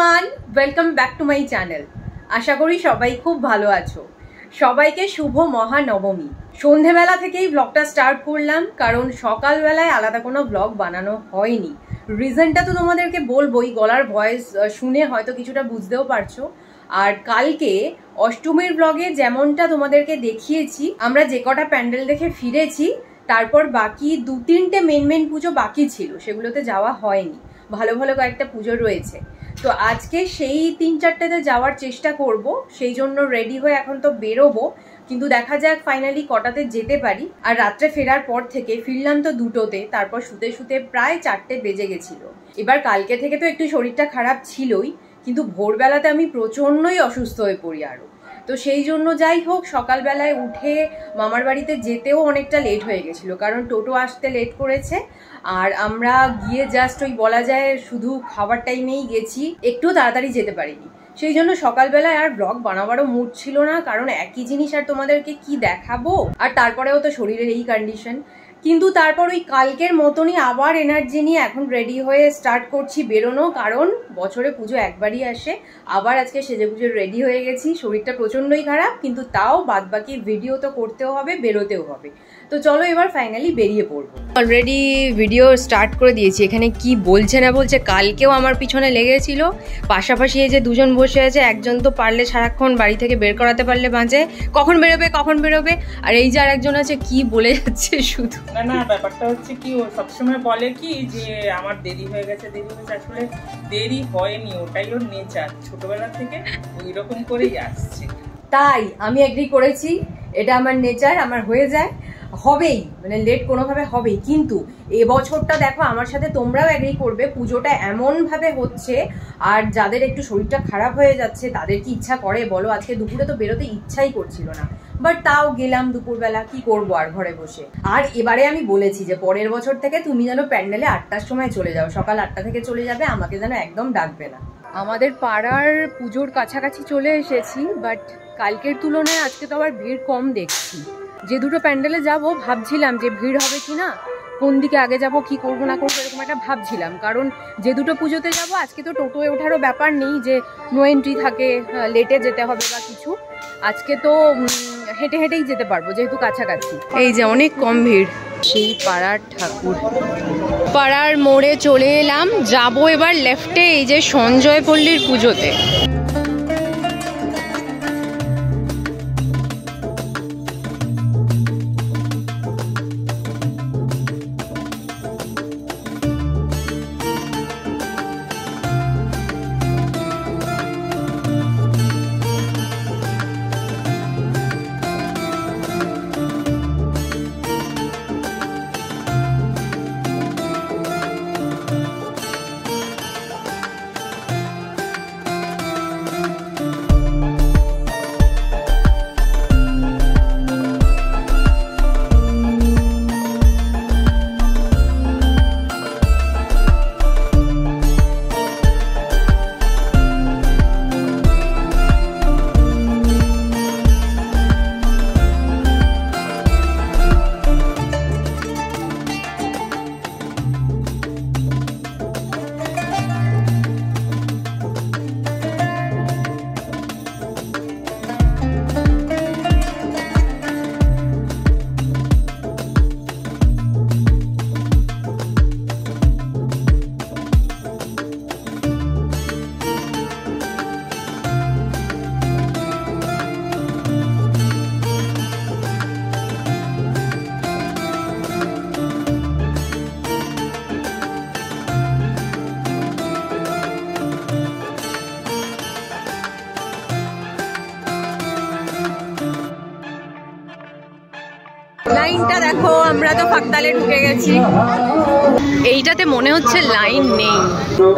Everyone welcome back to my channel আশা করি সবাই খুব ভালো আছো। সবাইকে শুভ মহানবমী। সন্ধেবেলা থেকেই ব্লগটা স্টার্ট করলাম, কারণ সকালবেলায় আলাদা কোনো ব্লগ বানানো হয়নি। রিজনটা তো তোমাদেরকে বলবোই, গলার ভয়েস শুনে হয়তো কিছুটা বুঝতেও পারছ। আর কালকে অষ্টমীর ব্লগে যেমনটা তোমাদেরকে দেখিয়েছি, আমরা যে কটা প্যান্ডেল দেখে ফিরেছি, তারপর বাকি দু তিনটে মেন মেন পুজো বাকি ছিল, সেগুলোতে যাওয়া হয়নি। ভালো ভালো কয়েকটা পুজো রয়েছে। তো আজকে সেই তিন চারটেতে যাওয়ার চেষ্টা করব, সেই জন্য রেডি হয়ে এখন তো বেরোবো। কিন্তু দেখা যাক ফাইনালি কটাতে যেতে পারি। আর রাত্রে ফেরার পর থেকে ফিরলাম তো দুটোতে, তারপর শুতে শুতে প্রায় চারটে বেজে গেছিল। এবার কালকে থেকে তো একটু শরীরটা খারাপ ছিলই, কিন্তু ভোরবেলাতে আমি প্রচণ্ডই অসুস্থ হয়ে পড়ি আরও তো সেই জন্য যাই হোক, সকালবেলায় উঠে মামার বাড়িতে যেতেও অনেকটা লেট হয়ে গেছিল, কারণ টোটো আসতে লেট করেছে। আর আমরা গিয়ে জাস্ট ওই বলা যায় শুধু খাবার টাইমেই গেছি একটু তাড়াতাড়ি যেতে পারিনি। সেই জন্য সকালবেলায় আর ব্লগ বানাবারও মুড ছিল না, কারণ একই জিনিস আর তোমাদেরকে কি দেখাবো? আর তারপরেও তো শরীরের এই কন্ডিশন কিন্তু তারপর ওই কালকের মতনই আবার এনার্জি নিয়ে এখন রেডি হয়ে স্টার্ট করছি বেরোনো, কারণ বছরে পুজো একবারই আসে। আবার আজকে সেজে পুজো রেডি হয়ে গেছি, শরীরটা প্রচণ্ডই খারাপ, কিন্তু তাও বাদবাকি ভিডিও তো করতেও হবে, বেরোতেও হবে। তো চলো এবার ফাইনালি বেরিয়ে পড়ব। অলরেডি ভিডিও স্টার্ট করে দিয়েছি। এখানে কি বলছে না বলছে কালকেও আমার পিছনে লেগেছিল। পাশাপাশি এই যে দুজন বসে আছে একজন তো পারলে সারাক্ষণ বাড়ি থেকে বের করাতে পারলে বাঁচে। কখন বেরোবে কখন বেরোবে? আর এই যে আর একজন আছে কি বলে যাচ্ছে শুধু? না না ব্যাপারটা হচ্ছে কি ও সবসময় বলে কি যে আমার দেরি হয়ে গেছে দেরি হয়ে গেছে। আসলে দেরি হয়নি ওটাই ওর নেচার ছোটবেলা থেকে ওই রকম করেই আসছে। তাই আমি এগ্রি করেছি এটা আমার নেচার আমার হয়ে যায়। হবেই মানে লেট কোনোভাবে হবেই। কিন্তু এবছরটা দেখো, আমার সাথে তোমরাও এগ্রি করবে, পুজোটা এমনভাবে হচ্ছে, আর যাদের একটু শরীরটা খারাপ হয়ে যাচ্ছে, তাদের কি ইচ্ছা করে? বলো, আজকে দুপুরে তো বেরোতে ইচ্ছাই করছিল না। বাট তাও গেলাম দুপুরবেলা, কি করব আর ঘরে বসে? আর এবারে আমি বলেছি যে, পরের বছর থেকে তুমি যেন প্যান্ডেলে আটটার সময় চলে যাও। সকাল আটটা থেকে চলে যাবে, আমাকে যেন একদম ডাকবে না। আমাদের পাড়ার পুজোর কাছাকাছি চলে এসেছি বাট কালকের তুলনায় আজকে তো আবার ভিড় কম দেখছি। যে দুটো প্যান্ডেলে যাব ভাবছিলাম যে ভিড় হবে কি না কোন দিকে আগে যাব কি করব না করব এরকম একটা ভাবছিলাম। কারণ যে দুটো পুজোতে যাব আজকে তো টোটোয় ওঠারও ব্যাপার নেই যে নো এন্ট্রি থাকে লেটে যেতে হবে বা কিছু। আজকে তো হেঁটে হেঁটেই যেতে পারব যেহেতু কাছাকাছি। এই যে অনেক কম ভিড়। সেই পাড়ার ঠাকুর। পাড়ার মোড়ে চলে এলাম। যাব এবার লেফটে এই যে সঞ্জয় পল্লীর পুজোতে। দেখো আমরা তো ফাকতালে ঢুকে গেছি। এইটাতে মনে হচ্ছে লাইন নেই।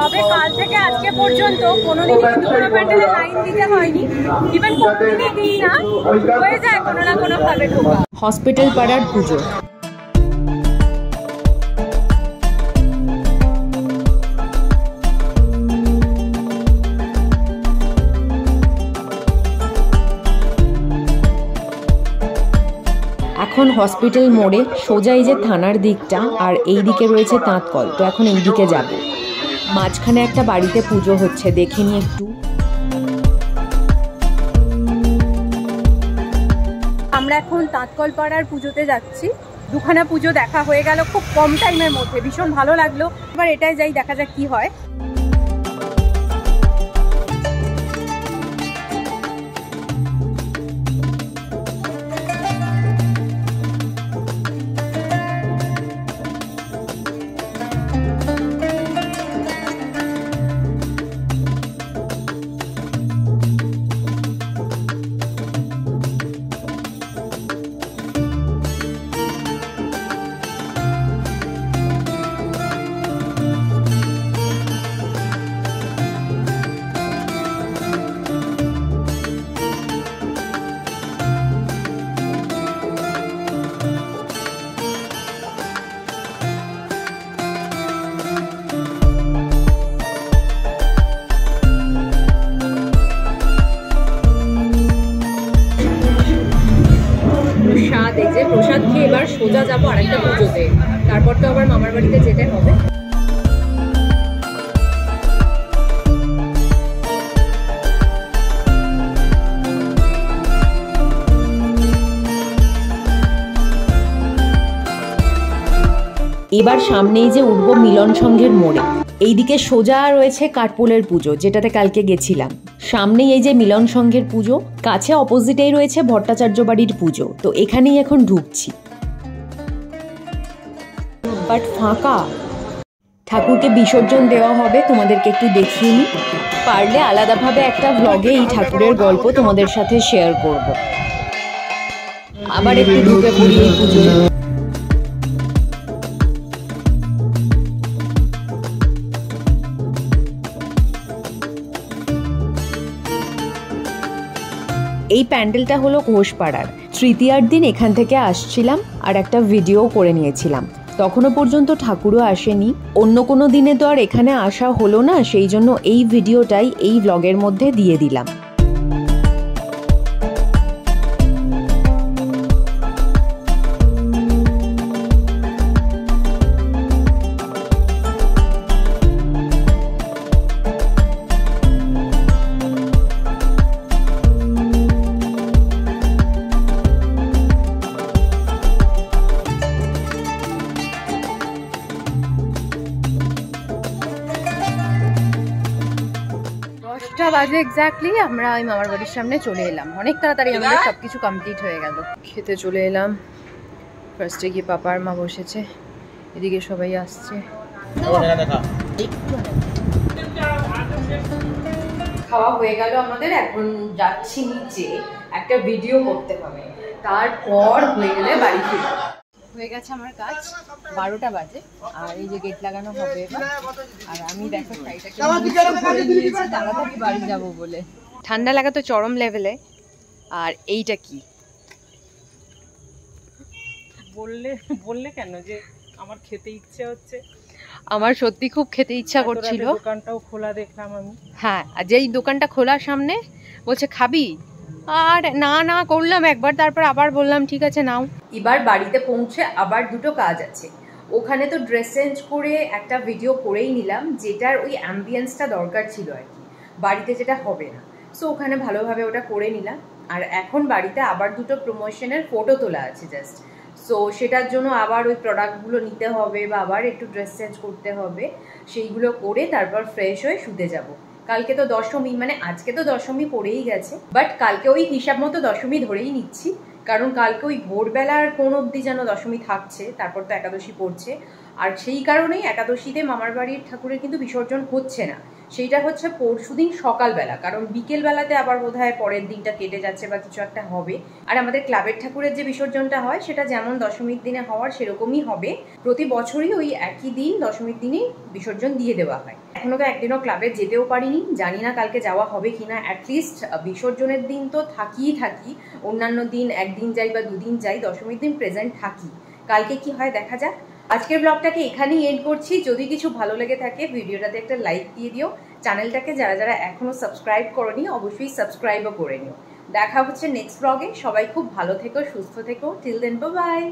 তবে কাল থেকে আজকে পর্যন্ত কোনোদিনই কিন্তু কোনো প্যান্ডেলে লাইন দিতে হয়নি। ইভেন কোনোদিনই দিই না হয়ে যায় কোনো না কোনোভাবে ঢোকা। হসপিটাল পাড়ার পুজো। এখন হসপিটাল মোড়ে সোজা এই যে থানার দিকটা, আর এই দিকে রয়েছে তাঁতকল। তো এখন এই দিকে যাব। মাঝখানে একটা বাড়িতে পুজো হচ্ছে, দেখে নি একটু। আমরা এখন তাঁতকল পাড়ার পুজোতে যাচ্ছি। দুখানা পুজো দেখা হয়ে গেল খুব কম টাইমের মধ্যে, ভীষণ ভালো লাগল। এবার এটাই যাই, দেখা যাক কি হয়। সোজা যাব আরেকটা পুজোতে। তারপর তো আবার মামার বাড়িতে যেতে হবে। এবার সামনেই যে উঠব মিলন সংঘের মোড়ে। এইদিকে সোজা রয়েছে কাঠপোলের পুজো, যেটাতে কালকে গেছিলাম। সামনেই এই যে মিলন সংঘের পুজো, কাছে অপোজিটেই রয়েছে ভট্টাচার্য বাড়ির পুজো। তো এখানেই এখন ঢুকছি। বাট ফাঁকা। ঠাকুরকে বিসর্জন দেওয়া হবে, তোমাদেরকে একটু দেখিয়ে পারলে আলাদাভাবে একটা ব্লগে এই ঠাকুরের গল্প তোমাদের সাথে শেয়ার করব। আবার একটু ঢুকে পড়ি এই এই প্যান্ডেলটা হলো ঘোষপাড়ার। তৃতীয়ার দিন এখান থেকে আসছিলাম আর একটা ভিডিও করে নিয়েছিলাম। তখনও পর্যন্ত ঠাকুরও আসেনি। অন্য কোনো দিনে তো আর এখানে আসা হলো না, সেই জন্য এই ভিডিওটাই এই ব্লগের মধ্যে দিয়ে দিলাম। দশটা বাজে এক্স্যাক্টলি আমরা ওই মামার বাড়ির সামনে চলে এলাম। অনেক তাড়াতাড়ি আমাদের সবকিছু কমপ্লিট হয়ে গেল। খেতে চলে এলাম। ফার্স্টে গিয়ে পাপার মা বসেছে। এদিকে সবাই আসছে। খাওয়া হয়ে গেল আমাদের এখন যাচ্ছি নিচে একটা ভিডিও করতে হবে। তারপর হয়ে গেলে বাড়ি ফিরবো। হয়ে গেছে আমার কাজ। বারোটা বাজে আর এই যে গেট লাগানো হবে আর আমি দেখো তাড়াতাড়ি বাড়ি যাব বলে। ঠান্ডা লাগা তো চরম লেভেলে আর এইটা কি? বললে বললে কেন যে আমার খেতে ইচ্ছে হচ্ছে? আমার সত্যি খুব খেতে ইচ্ছা করছিল। দোকানটাও খোলা দেখলাম আমি। হ্যাঁ আর যেই দোকানটা খোলার সামনে বলছে খাবি? আর না না করলাম একবার তারপর আবার বললাম ঠিক আছে নাও। এবার বাড়িতে পৌঁছে আবার দুটো কাজ আছে। ওখানে তো ড্রেস চেঞ্জ করে একটা ভিডিও করেই নিলাম, যেটার ওই অ্যাম্বিয়েন্সটা দরকার ছিল আর কি। বাড়িতে যেটা হবে না। সো ওখানে ভালোভাবে ওটা করে নিলাম। আর এখন বাড়িতে আবার দুটো প্রমোশনের ফটো তোলা আছে জাস্ট সো সেটার জন্য আবার ওই প্রোডাক্টগুলো নিতে হবে বা আবার একটু ড্রেস চেঞ্জ করতে হবে। সেইগুলো করে তারপর ফ্রেশ হয়ে শুতে যাব। কালকে তো দশমী মানে আজকে তো দশমী পড়েই গেছে। বাট কালকে ওই হিসাব মতো দশমী ধরেই নিচ্ছি। কারণ কালকে ওই ভোরবেলার কোন অব্দি যেন দশমী থাকছে, তারপর তো একাদশী পড়ছে। আর সেই কারণেই একাদশীতে মামার বাড়ির ঠাকুরের কিন্তু বিসর্জন হচ্ছে না। সেইটা হচ্ছে পরশুদিন সকালবেলা, কারণ বিকেলবেলাতে আবার বোধ হয় পরের দিনটা কেটে যাচ্ছে বা কিছু একটা হবে। আর আমাদের ক্লাবের ঠাকুরের যে বিসর্জনটা হয়, সেটা যেমন দশমীর দিনে হওয়ার সেরকমই হবে। প্রতি বছরই ওই একই দিন দশমীর দিনেই বিসর্জন দিয়ে দেওয়া হয়। এখনও তো একদিনও ক্লাবে যেতেও পারিনি, জানি না কালকে যাওয়া হবে কি কিনা অ্যাটলিস্ট বিসর্জনের দিন তো থাকিই থাকি। অন্যান্য দিন একদিন যাই বা দুদিন যাই, দশমীর দিন প্রেজেন্ট থাকি। কালকে কি হয় দেখা যাক। আজকের ব্লগটাকে এখানেই এন্ড করছি। যদি কিছু ভালো লেগে থাকে, ভিডিওটাতে একটা লাইক দিয়ে দিও। চ্যানেলটাকে যারা যারা এখনও সাবস্ক্রাইব করনি, অবশ্যই সাবস্ক্রাইবও করে নিও। দেখা হচ্ছে নেক্সট ব্লগে সবাই খুব ভালো থেকো, সুস্থ থেকো। Till then by